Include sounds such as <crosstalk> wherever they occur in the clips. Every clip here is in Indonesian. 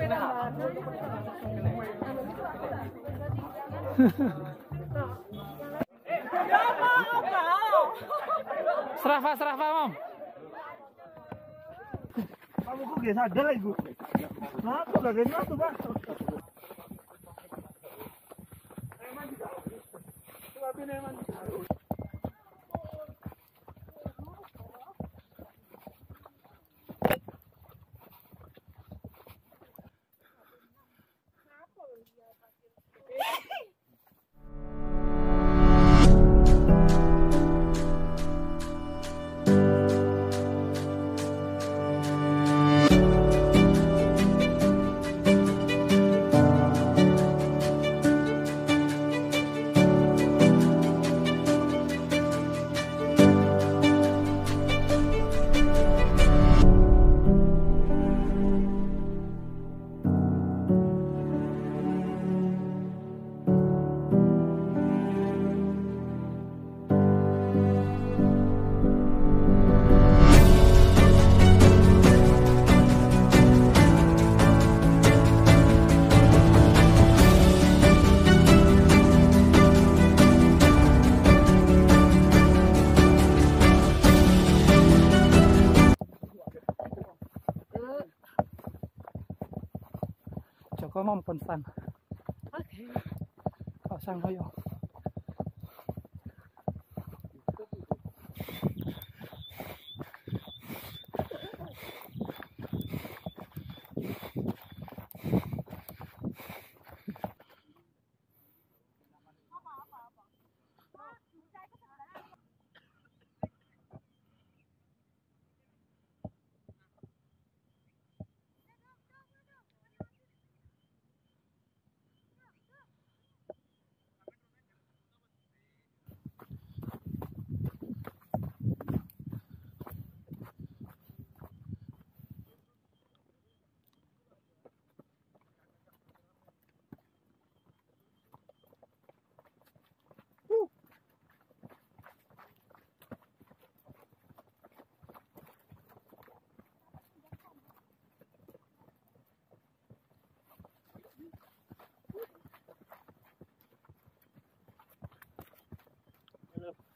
<laughs> serah pak mam Kamu kok gak sadar lagi gue? Nah, aku gak gak tuh pak. Joko mam pensan Oke. kau sang koyo Eh,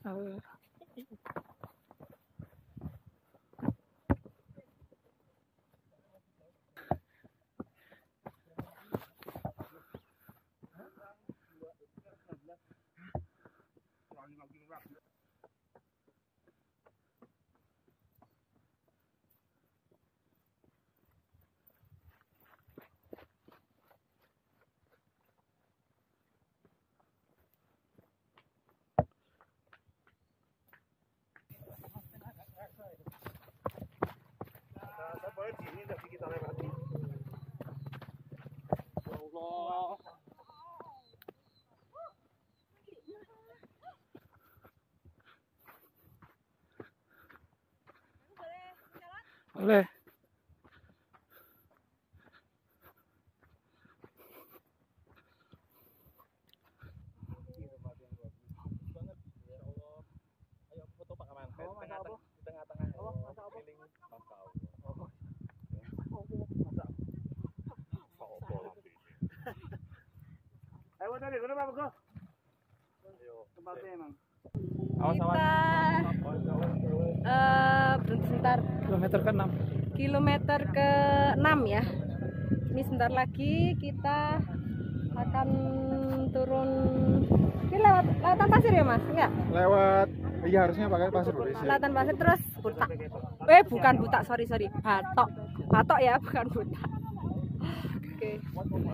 Tahu. Ainda fique na levadinha. Awas awas Kita eh berhenti sebentar kilometer ke 6 kilometer ke 6 ya. Ini sebentar lagi kita akan turun ini lewat lautan pasir ya mas? Enggak? lewat iya harusnya pakai pasir Lautan pasir terus butak. Eh bukan butak, sorry sorry. Batok. Batok ya, bukan butak. Oke. Ayo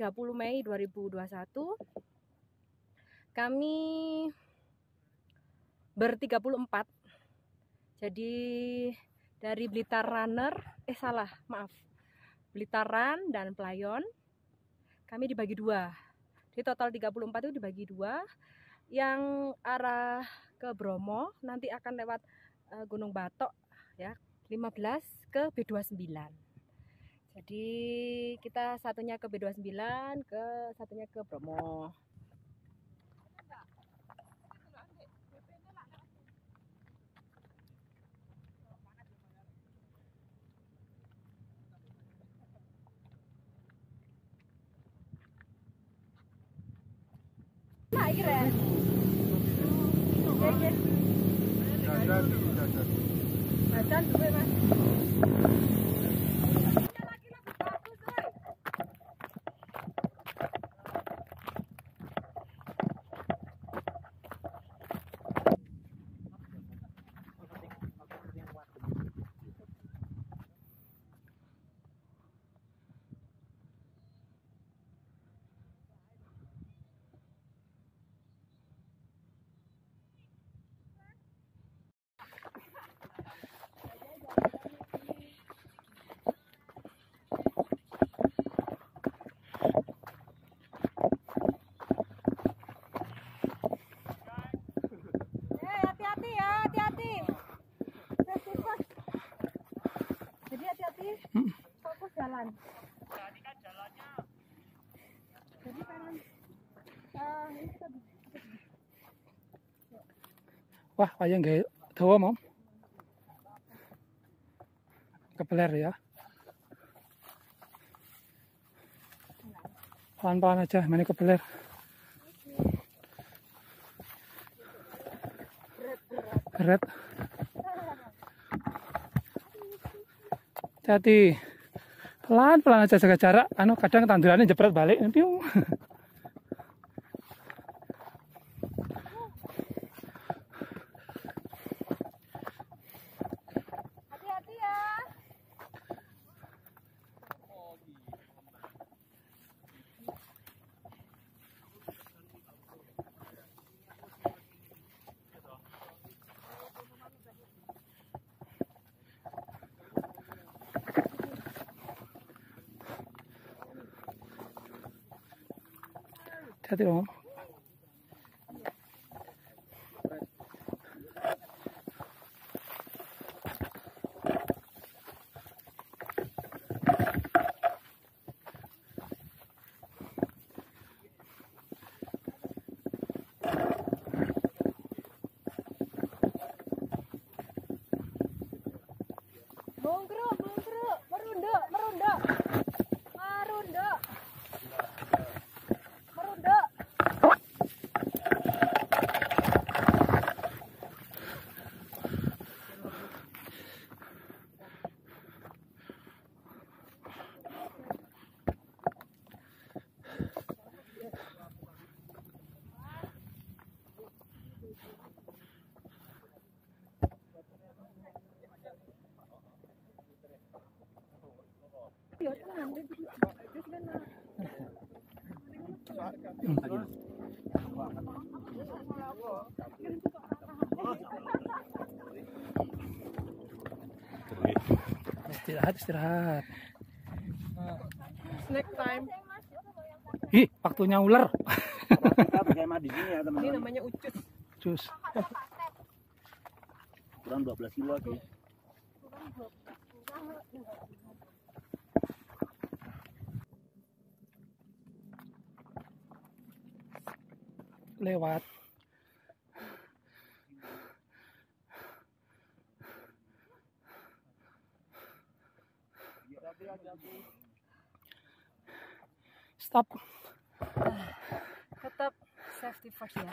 30 Mei 2021. Kami ber-34. Jadi dari Blitar Runner, eh salah, maaf. Blitar Run dan Playon. Kami dibagi dua. Di total 34 itu dibagi dua. Yang arah ke Bromo nanti akan lewat eh, Gunung Batok ya, 15 ke B29. Jadi kita satunya ke B29, ke satunya ke Bromo. Nah, kira. Ya. Jajan, Mas. Eh, hati-hati ya, hati-hati. Safety first. Jadi hati-hati. Fokus jalan. Jadi kanan. Ah, ini kita Wah, wayang gak dawa, Mom. Kebeler ya. Pelan-pelan aja, mana kebeler. Berat. Hati. Pelan-pelan aja jaga jarak. Anu kadang tandurannya jepret balik. Piung. <laughs> Hati-hati, Istirahat, istirahat. Snack time. Ih, waktunya ular. Kita berkemah di sini ya Ini namanya ucus. Cus. Kurang 12 kilo lagi. Lewat. Stop. Tetap safety first ya.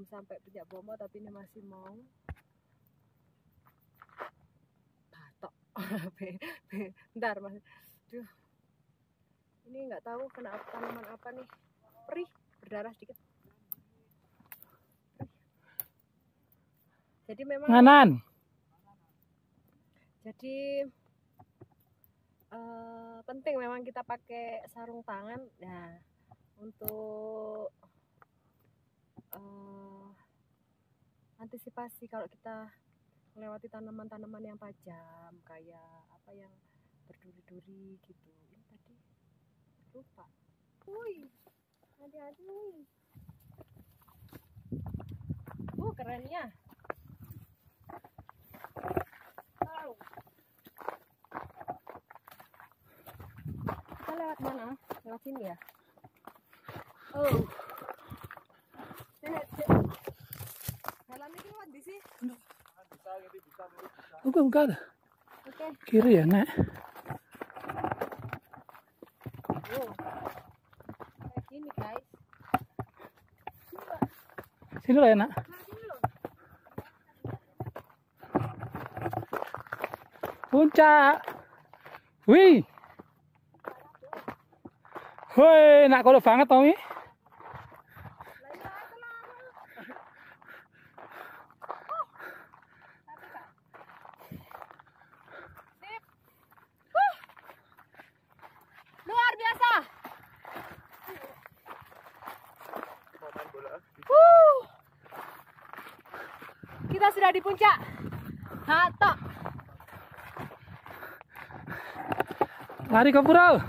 belum sampai puncak Bromo tapi ini masih mau. Batok. <laughs> Be- be- bentar mas. Duh. ini nggak tahu kena tanaman apa nih. Perih berdarah sedikit. Jadi memang Nganan. jadi eh, penting memang kita pakai sarung tangan. Nah untuk eh, antisipasi kalau kita melewati tanaman-tanaman yang tajam kayak apa yang berduri-duri gitu ini tadi lupa wih hati-hati wih uh kerennya Wow. Kita lewat mana? Lewat sini ya? Oh. Cek, cek. Jalan ini lewat di sini. Bukan, bukan. Oke. Kiri ya, Nek. Sini lah ya, Nak. Puncak. Wih. Woi, nak kalau banget Tommy. Lah, iya, itu lah. Oh. Tapi, Kak. Sip. Huh. Luar biasa. Wuh. Kita sudah di puncak. Hatok. Lari ke eh,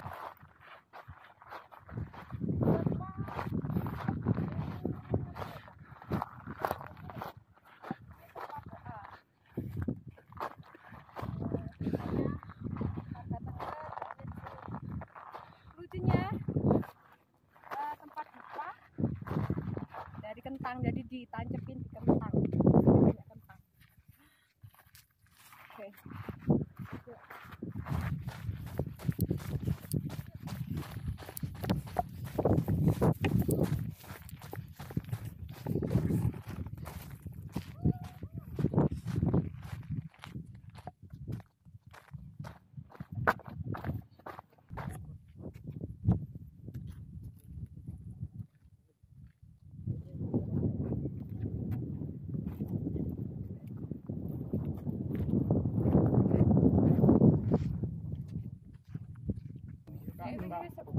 dari kentang jadi ditancepin di kentang. Banyak kentang. Oke.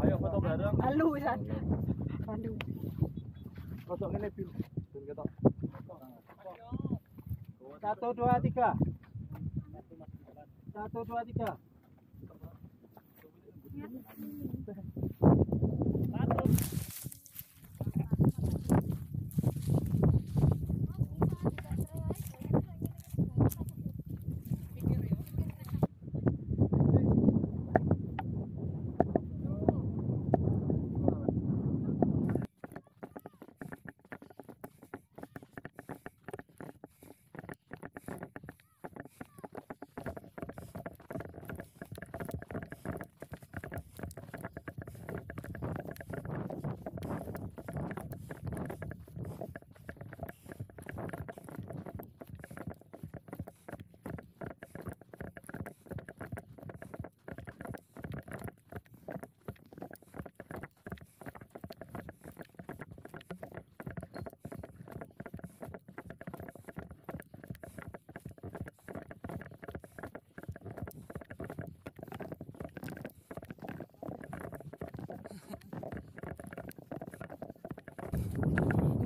Ayo foto bareng. Halu ya. Halu. Foto ini bil. Ben ketok. Satu dua tiga. Satu dua tiga.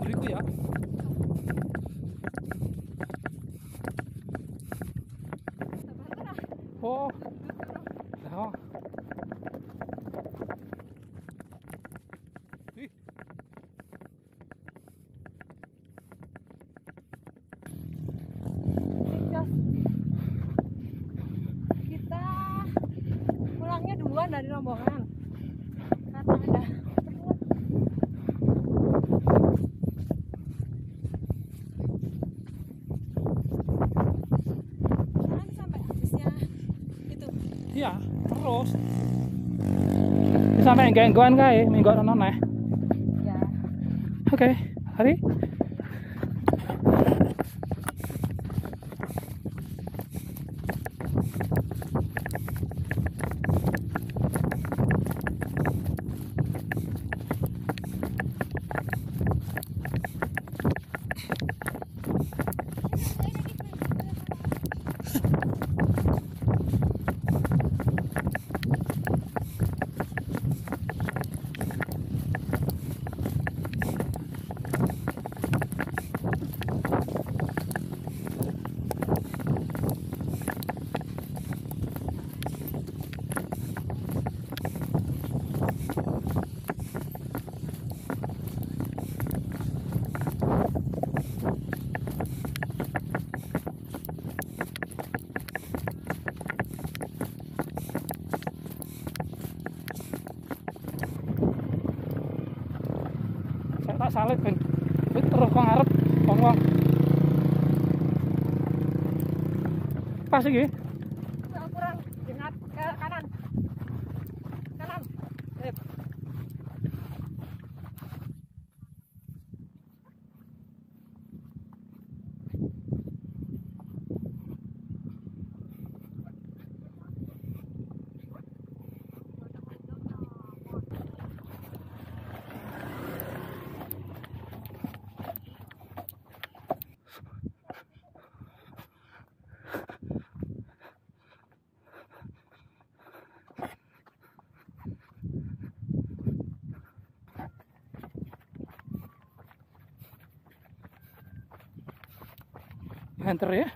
Beriku ya. Oh. Oh. Ih. Jos. Kita pulangnya duluan dari rombongan. Karena ada perut. Kan sampai habisnya itu. Iya, terus. Sampai genggoan kae, minggu ono neh. Ya. Oke, hari. Sao Banter ya.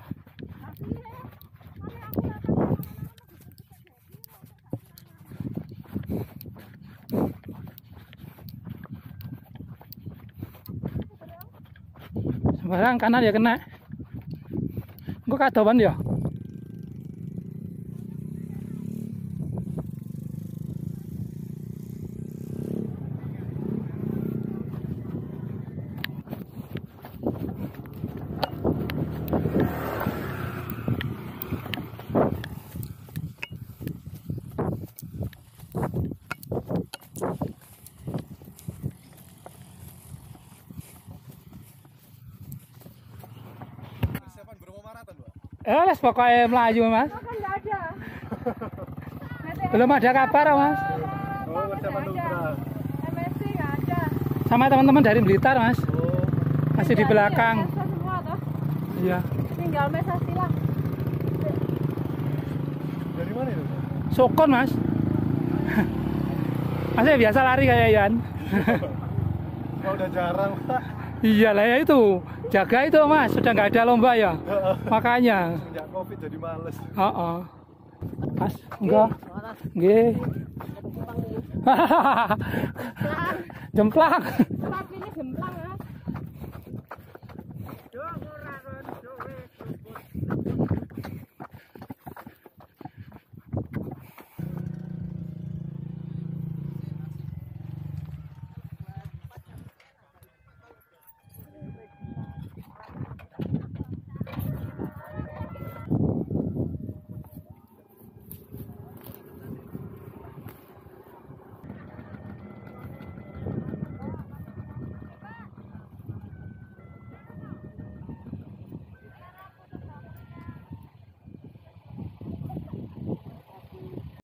Sembarang kanan ya kena. Engko kadowan ya. Eh, wes pokoknya melayu mas. kan nggak ada <laughs> Belum ada kabar mas. Oh, Sama teman-teman dari Blitar mas. Oh, Masih di belakang. Semua toh Iya. tinggal mesa silang dari mana itu? Sokon mas. <laughs> Masih biasa lari kayak Yan. Oh, udah jarang, Pak. <laughs> Iya lah ya itu. Jaga itu mas. Sudah nggak ada lomba ya. Makanya. Sejak Covid jadi males. Oh, oh. Mas, enggak. Nggih. Jemplang. <laughs> Mas